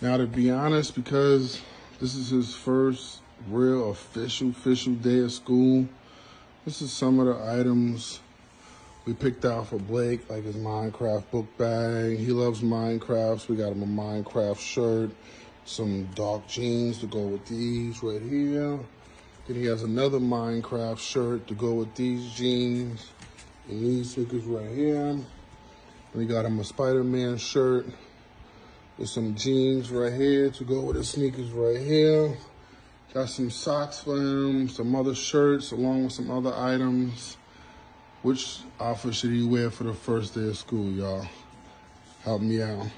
Now, to be honest, because this is his first real official, official day of school, this is some of the items we picked out for Blake, like his Minecraft book bag. He loves Minecraft, so we got him a Minecraft shirt, some dark jeans to go with these right here. Then he has another Minecraft shirt to go with these jeans and these sneakers right here. We got him a Spider-Man shirt with some jeans right here to go with the sneakers right here. Got some socks for him, some other shirts, along with some other items. Which outfit should he wear for the first day of school, y'all? Help me out.